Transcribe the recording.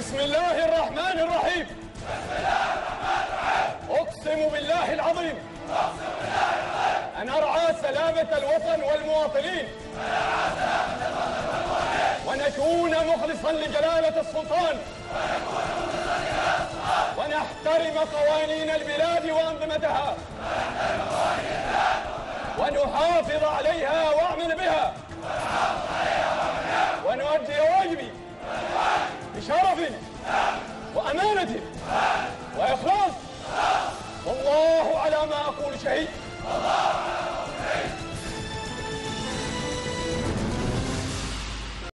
بسم الله الرحمن الرحيم. بسم الله الرحمن الرحيم أقسم بالله العظيم. أقسم بالله العظيم أن أرعى سلامة الوطن والمواطنين. أن أرعى سلامة الوطن والمواطنين ونكون مخلصا لجلالة السلطان. ونكون مخلصا لجلالة السلطان ونحترم قوانين البلاد وأنظمتها. ونحترم قوانين البلاد ونحافظ عليها وأعمل بها. ونحافظ عليها وأمانة وإخلاص. والله على ما أقول شهيد. الله